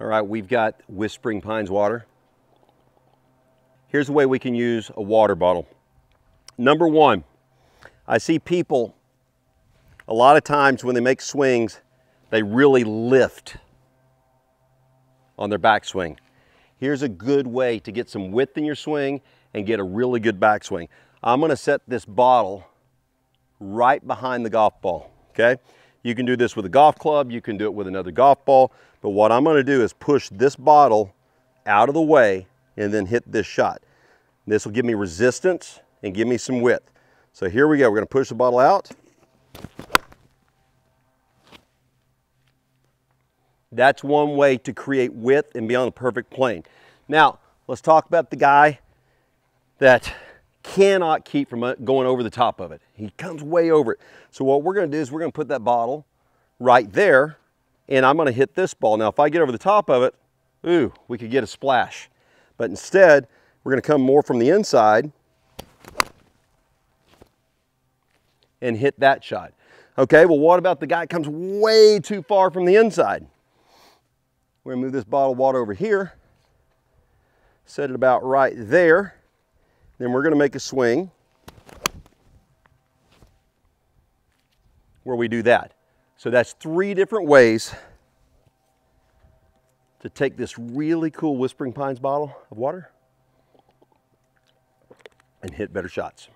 All right, we've got Whispering Pines water. Here's the way we can use a water bottle. Number one, I see people a lot of times when they make swings, they really lift on their backswing. Here's a good way to get some width in your swing and get a really good backswing. I'm gonna set this bottle right behind the golf ball, okay? You can do this with a golf club, you can do it with another golf ball, but what I'm gonna do is push this bottle out of the way and then hit this shot. This will give me resistance and give me some width. So here we go, we're gonna push the bottle out. That's one way to create width and be on the perfect plane. Now, let's talk about the guy that cannot keep from uh, going over the top of it. He comes way over it. So what we're gonna do is we're gonna put that bottle right there and I'm gonna hit this ball. Now, if I get over the top of it, ooh, we could get a splash. But instead, we're gonna come more from the inside and hit that shot. Okay, well, what about the guy comes way too far from the inside? We're gonna move this bottle of water over here, set it about right there. Then we're gonna make a swing where we do that. So that's three different ways to take this really cool Whispering Pines bottle of water and hit better shots.